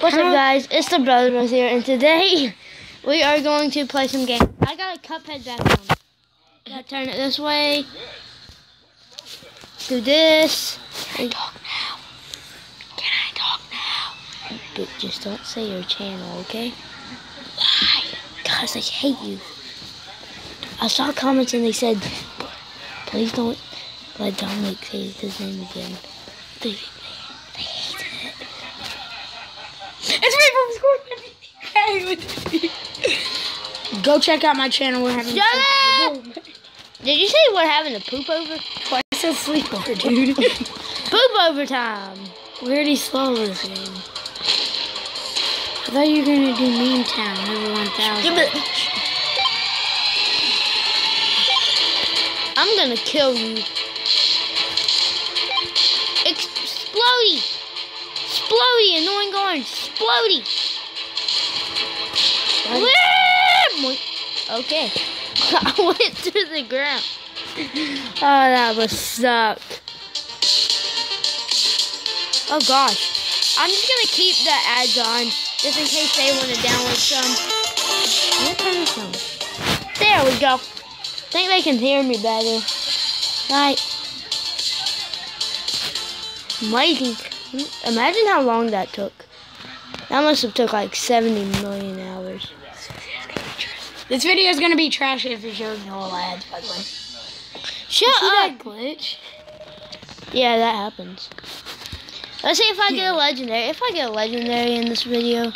What's up, guys? It's the Brothers here, and today we are going to play some games. I got a Cuphead back on. Gotta turn it this way. Do this. Can I talk now? Can I talk now? But just don't say your channel, okay? Why? Because I hate you. I saw comments and they said, please don't let Dominic say his name again. They, school. Go check out my channel. We're having Shut! Did you say what having a poop over? twice a sleepover, dude. Poop over time. we already slow this game. I thought you were gonna do Meme Town over 1000. I'm gonna kill you. Explodey! Explodey! Annoying orange! Explodey! Okay. I went to the ground. Oh, that was suck. Oh gosh. I'm just gonna keep the ads on just in case they want to download some. What kind of? There we go. think they can hear me better. Right. Amazing. Imagine how long that took. That must have took like 70 million hours. This video is gonna be trash if it shows no ads, by the way. Shut See up! that glitch? Yeah, that happens. Let's see if I get a legendary. If I get a legendary in this video,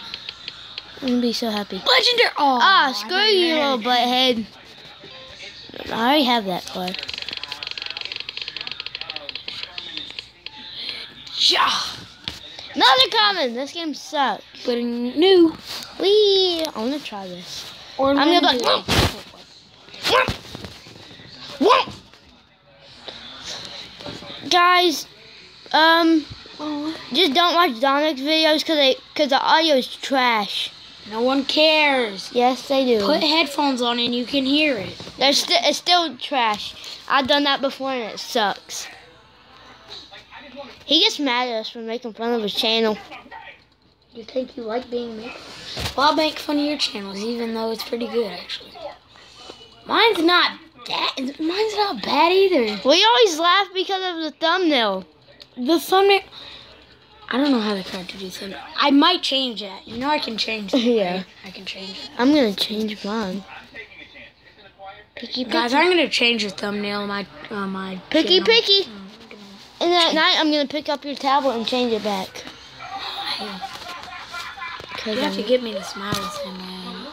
I'm gonna be so happy. Legendary. Oh, Ah, screw you, little butthead. I already have that card. Yeah. Another common. This game sucks. But new. We. I wanna try this. Or I'm gonna be like. legendary. Guys, um, Oh, just don't watch Dominic's videos because they because the audio is trash. No one cares. Yes, they do. Put headphones on and you can hear it. They're sti it's still trash. I've done that before and it sucks. He gets mad at us for making fun of his channel. You think you like being made? Well, I'll make fun of your channels, even though it's pretty good, actually. Mine's not that. Mine's not bad either. We always laugh because of the thumbnail. The thumbnail. I don't know how they tried to do thumbnail. I might change that. You know, I can change. That, Yeah. right? I can change it. I'm gonna change mine. Picky Guys. I'm gonna change the thumbnail on my on my. Picky channel. picky. And at night I'm gonna pick up your tablet and change it back. You have to I'm, get me to smile the same way.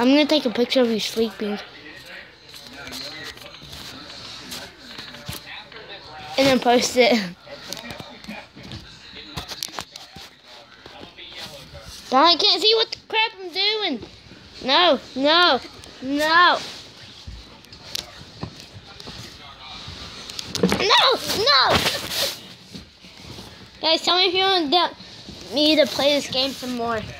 I'm gonna take a picture of you sleeping. And then post it. I can't see what the crap I'm doing. No, no, no. No, no. Guys, tell me if you want me to play this game some more.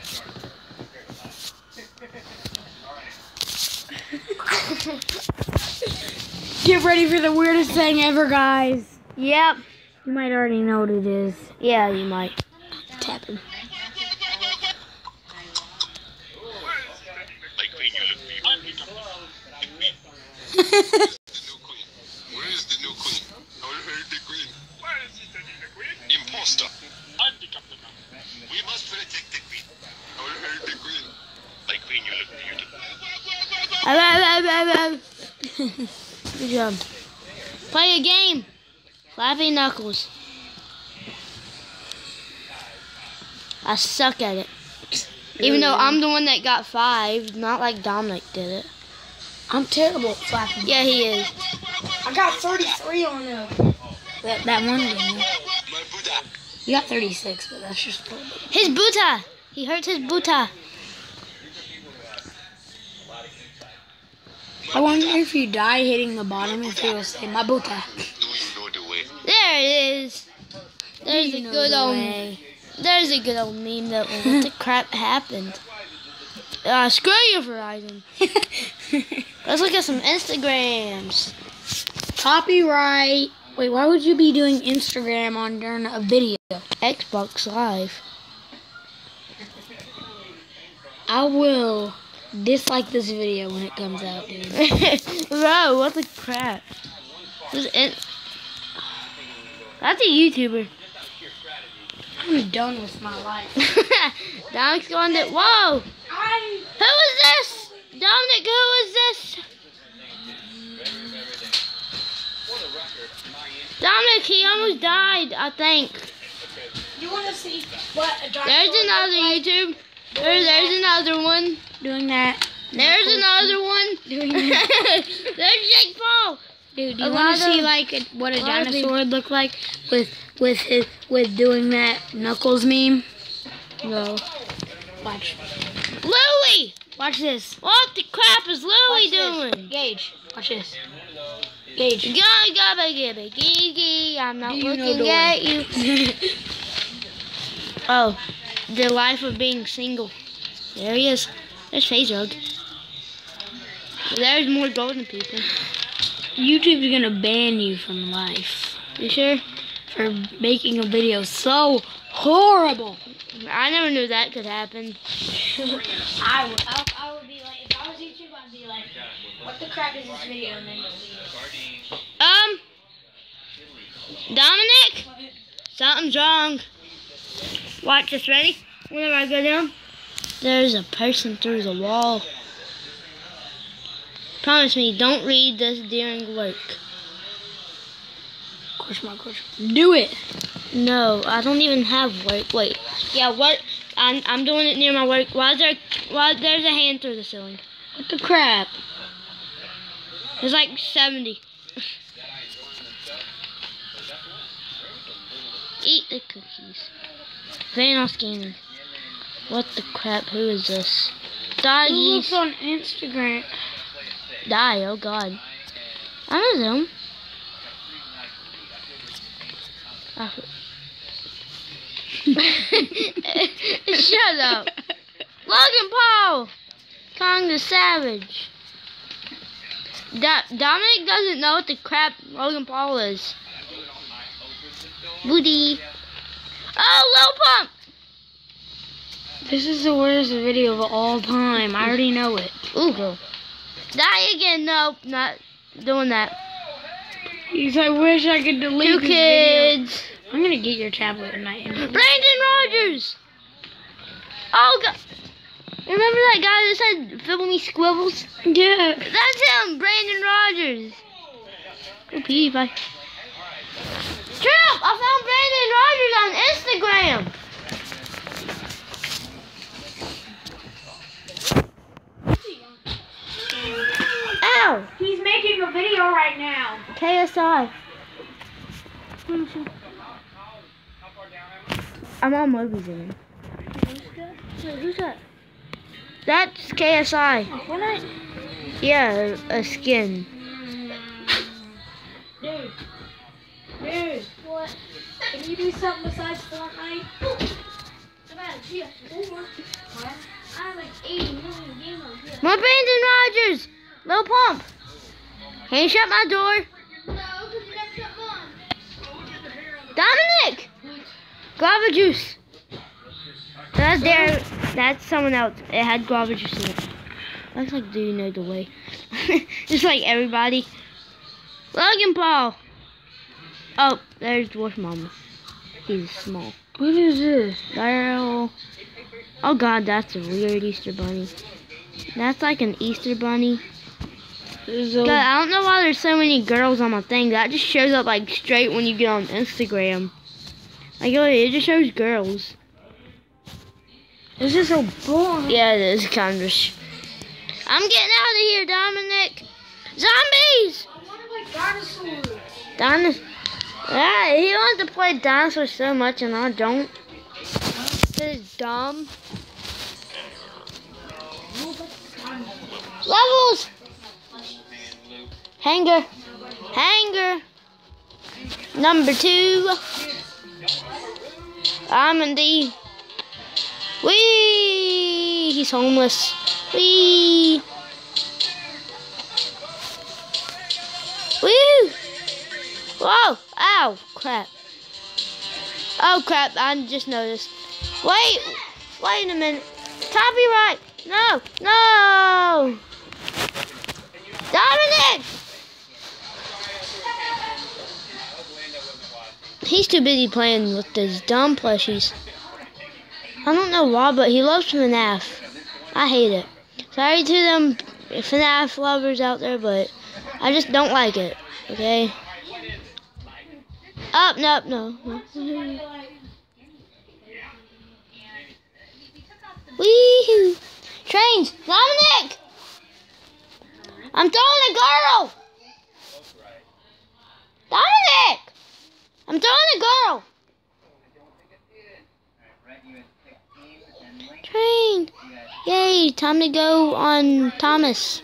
Get ready for the weirdest thing ever, guys. Yep. You might already know what it is. Yeah, you might. Tapping. Like Queen, you look beautiful. The Queen. The new Queen. Where is the new Queen? I heard the Queen. Where is the Queen? Imposter. We must protect the Queen. I heard the Queen. Like Queen, you look beautiful. Good job. Play a game. Flappy Knuckles. I suck at it. Even though I'm the one that got five, not like Dominic did it. I'm terrible at flapping. Yeah, he is. I got 33 on uh, that, that one game. You got 36, but that's just His boota. He hurts his boota. I wonder if you die hitting the bottom if it will say my buta. Do you know the way? There it is. There's a good old. There's a good old meme that what the crap happened. Uh, screw you, Verizon. Let's look at some Instagrams. Copyright. Wait, why would you be doing Instagram on during a video? Xbox Live. I will dislike this video when it comes out, dude. Bro, what the crap? This is- That's a YouTuber. I'm done with my life. Dominic's going to. Whoa! I'm Who is this? Dominic, who is this? Dominic, he almost died, I think. You want to see what a There's another YouTube. There, there's another one. Doing that? There's another one. Doing that. there's Jake Paul. Dude, do you want to see like a, what a dinosaur would look like with with his with doing that Knuckles meme? No. Watch, Louie! watch this. What the crap is Louie Watch this. doing? Gage, watch this. Gage. Gabba gabba gee. I'm not you looking at you. Oh, the life of being single. There he is. There's FaZe Rug. There's more golden people. YouTube's gonna ban you from life You sure? for making a video so horrible. I never knew that could happen. I would, I, I would be like, if I was YouTube, I'd be like, what the crap is this video? And then. Um, Dominic, something's wrong. Watch this. Ready? Whenever I go down, there's a person through the wall. Promise me, don't read this during work. Mark, question mark. Do it. No, I don't even have work. Wait, yeah, work. I'm I'm doing it near my work. Why is there? Why there's a hand through the ceiling? What the crap? There's like seventy. Eat the cookies. Thanos gaming. What the crap? Who is this? Who Doggies. looks on Instagram? Die, oh god. I know them. Shut up. Logan Paul! Kong the Savage. Da- Dominic doesn't know what the crap Logan Paul is. Booty. Oh, Lil Pump! This is the worst video of all time. I already know it. Ooh, girl. Die again. Nope, not doing that. He's I wish I could delete Two this video. kids. I'm gonna get your tablet tonight. and- Brandon Rogers. Oh god. Remember that guy that said fill me squibbles? Yeah. That's him, Brandon Rogers. Go PewDiePie. Trump, I found Brandon Rogers on Instagram. Ow! He's making a video right now. KSI. I'm on movies in Wait, who's that? That's KSI. Fortnite? Yeah, a skin. Dude. Dude. What? Can you do something besides Fortnite? I have like 80 million PS. More Brandon Rogers. Lil Pump. Can you shut my door? Dominic. Guava juice. That's there. That's someone else. It had guava juice in it. Looks like do you know the way? Just like everybody. Logan Paul. Oh, there's Dwarf Mama. He's small. What is this? Daryl. Oh god, that's a weird Easter bunny. That's like an Easter bunny. This is God, a, I don't know why there's so many girls on my thing. That just shows up like straight when you get on Instagram. Like it just shows girls. this is so boring. Yeah, it is kind of. I'm getting out of here, Dominic. Zombies. I want to play dinosaurs. Dinosaur. Yeah, he wants to play dinosaurs so much, and I don't. It's dumb. Levels. Hanger. Hanger. Number two. I'm in the. Wee. He's homeless. Wee. Woo. Whoa! Ow! Crap. Oh crap! I just noticed. Wait! Wait a minute. Copyright! No! No! Dominic! He's too busy playing with those dumb plushies. I don't know why, but he loves FNAF. I hate it. Sorry to them FNAF lovers out there, but I just don't like it. Okay? Up, no, no. no. Wee Trains! Dominic! I'm throwing a girl! Dominic! I'm throwing a girl! Train! Yay, time to go on Thomas.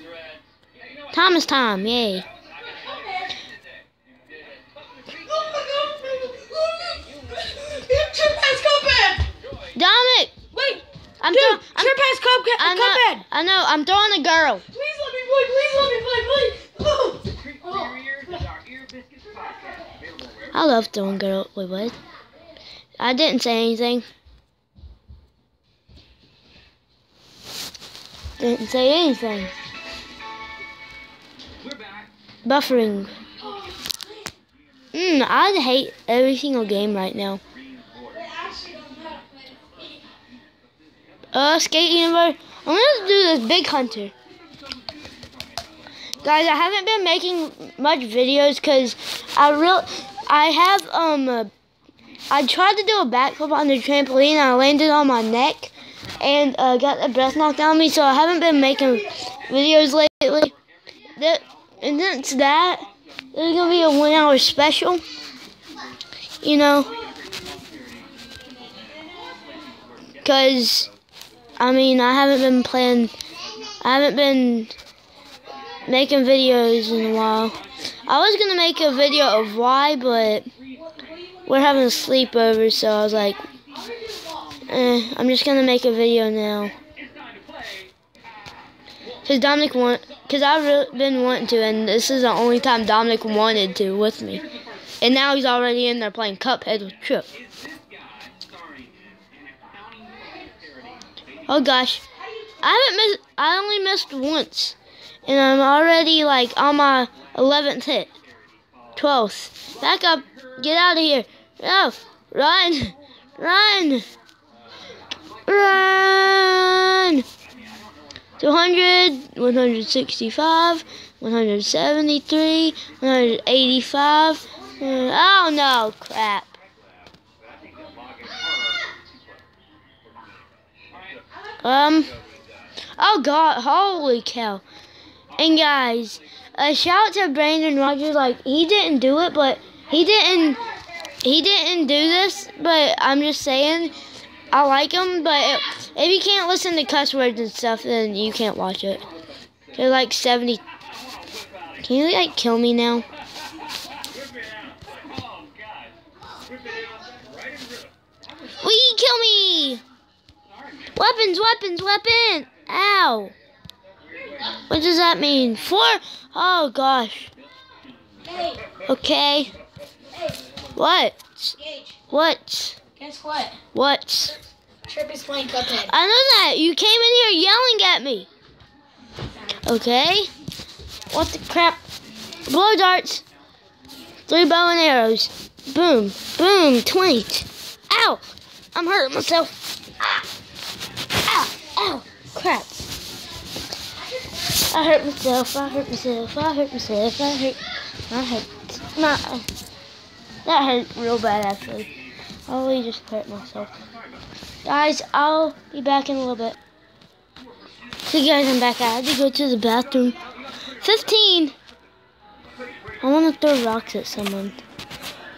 Thomas time, yay. Dominic! Wait, I'm dude, I'm, Trip has Cuphead! I know, Cuphead! I know, I'm throwing a girl. Please let me play, please let me play, please! I love throwing girl. Wait, what? I didn't say anything. Didn't say anything. Buffering. Hmm, I hate every single game right now. Uh, skate universe. I'm gonna do this big hunter. Guys, I haven't been making much videos because I real I have um uh, I tried to do a backflip on the trampoline and I landed on my neck and uh, got the breath knocked out of me, so I haven't been making videos lately. That and it's that. There's gonna be a one hour special. You know. Cause I mean I haven't been playing I haven't been making videos in a while. I was gonna make a video of why, but we're having a sleepover, so I was like, eh, I'm just gonna make a video now. Cause Dominic want, cause I've been wanting to, and this is the only time Dominic wanted to with me, and now he's already in there playing Cuphead with Trip. Oh gosh, I haven't missed. I only missed once, and I'm already like on my 11th hit, 12th. Back up, get out of here. No, run, run, run. 200, 165, 173, 185. Oh no, crap. Um, oh god, holy cow. And guys, a shout out to Brandon Rogers. Like, he didn't do it, but he didn't, he didn't do this, but I'm just saying, I like him, but if you can't listen to cuss words and stuff, then you can't watch it. They're like 70. Can you, like, kill me now? You kill me? Weapons, weapons, weapon! Ow! What does that mean? Four? Oh gosh. Okay. What? What? guess what? What? Trip is playing Cuphead. I know that. You came in here yelling at me. Okay. What the crap? Blow darts. Three bow and arrows. Boom. Boom. 20. Ow. I'm hurting myself. Ah. Ow. Ow. Crap. I hurt myself. I hurt myself. I hurt myself. I hurt. I hurt. Not. That hurt real bad actually. I really just hurt myself. Guys, I'll be back in a little bit. So guys, I'm back. I had to go to the bathroom. 15. I want to throw rocks at someone.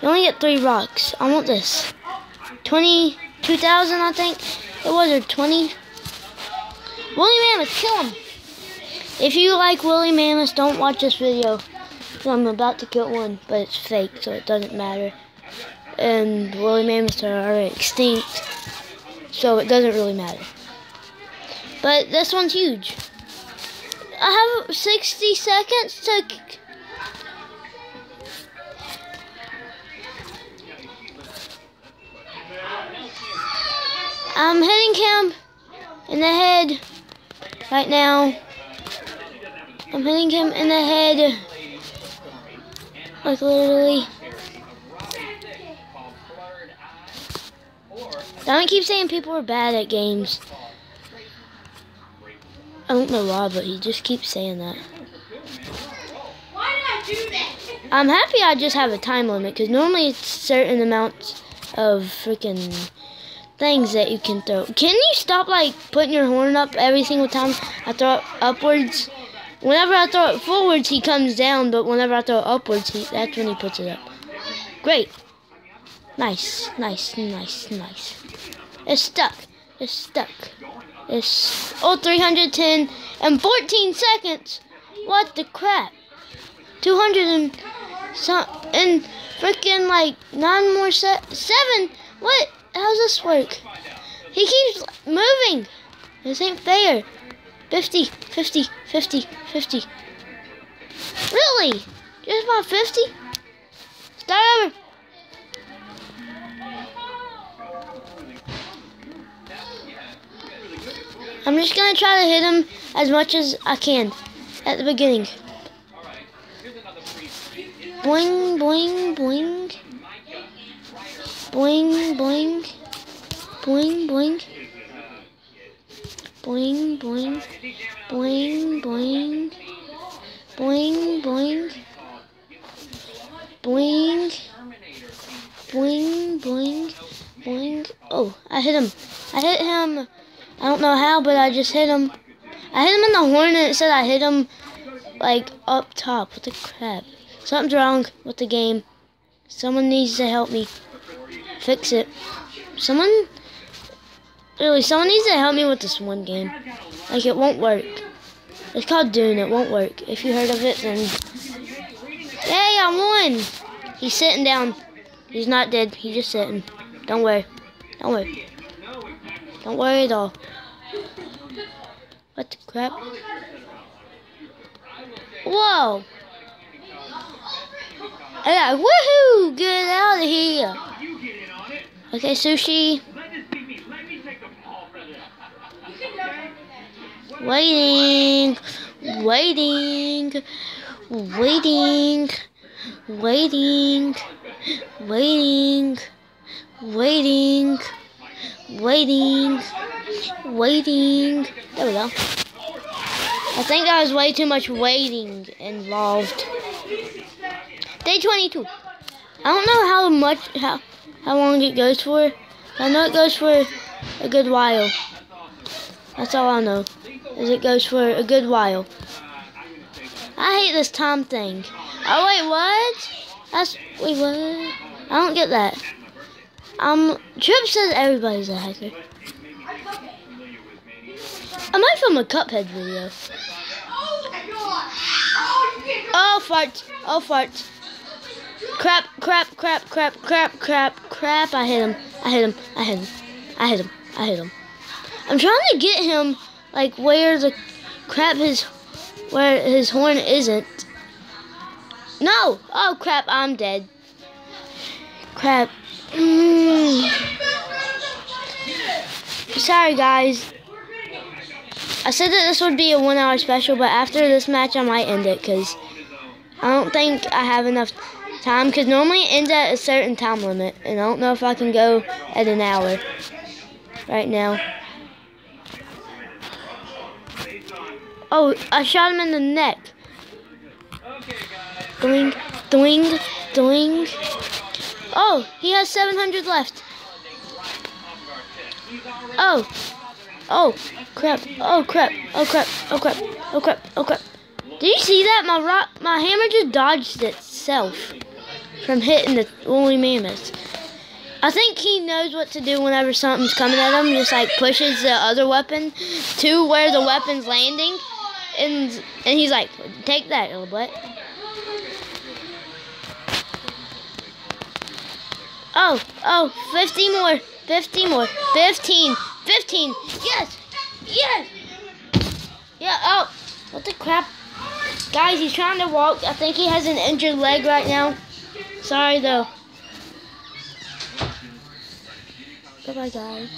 You only get three rocks. I want this. 20, 2,000 I think it was, or 20. Woolly Mammoth, kill him. If you like woolly mammoths, don't watch this video. I'm about to kill one, but it's fake, so it doesn't matter. And woolly mammoths are already extinct, so it doesn't really matter. But this one's huge. I have 60 seconds to... I'm hitting him in the head right now. I'm hitting him in the head. Like literally. Don't keep saying people are bad at games. I don't know why, but he just keeps saying that. I'm happy I just have a time limit because normally it's certain amounts of freaking things that you can throw. Can you stop like putting your horn up every single time I throw it upwards? Whenever I throw it forwards, he comes down, but whenever I throw it upwards, he, that's when he puts it up. Great. Nice, nice, nice, nice. It's stuck. It's stuck. It's oh 310 and 14 seconds. What the crap? 200 and some and freaking like nine more set seven. What? How's this work? He keeps moving. This ain't fair. 50, 50, 50, 50. Really? Just about 50? Start over. I'm just gonna try to hit him as much as I can at the beginning. Boing, boing, boing. Boing, boing. Boing, boing. Boing, boing. Boing, boing. Boing, boing. Boing. Boing, boing. Boing. Oh, I hit him. I hit him. I don't know how, but I just hit him. I hit him in the horn and it said I hit him like up top. What the crap? Something's wrong with the game. Someone needs to help me fix it. Someone, really, someone needs to help me with this one game. Like, it won't work. It's called Dune. It won't work. If you heard of it, then... Yay, I won! He's sitting down. He's not dead. He's just sitting. Don't worry. Don't worry. Don't worry at all. What the crap? Whoa! I woohoo! Get out of here! Okay, sushi. Waiting, waiting, waiting, waiting, waiting, waiting, waiting, waiting. There we go. I think there was way too much waiting involved. Day 22. I don't know how much, how, how long it goes for. I know it goes for a good while. That's all I know. Is it goes for a good while. I hate this time thing. Oh wait, what? That's wait what? I don't get that. Um, Trip says everybody's a hacker. I might film a Cuphead video. Oh fart! Oh fart! Crap! Crap! Crap! Crap! Crap! Crap! Crap! I hit him! I hit him! I hit him! I hit him! I hit him! I'm trying to get him like where the crap his where his horn isn't. No! Oh crap! I'm dead. Crap. Mm. Sorry guys. I said that this would be a one hour special, but after this match I might end it because I don't think I have enough time because normally it ends at a certain time limit and I don't know if I can go at an hour right now. Oh, I shot him in the neck. Doing, doing, doing. Oh, he has 700 left. Oh, oh, crap, oh crap, oh crap, oh crap, oh crap, oh crap. Did you see that? My rock, my hammer just dodged itself from hitting the woolly mammoth. I think he knows what to do whenever something's coming at him. Just like pushes the other weapon to where the weapon's landing, and and he's like, "Take that, little butt." Oh, oh, 50 more, 50 more, 15, 15, yes, yes. Yeah, oh, what the crap? Guys, he's trying to walk. I think he has an injured leg right now. Sorry, though. Bye bye, guys.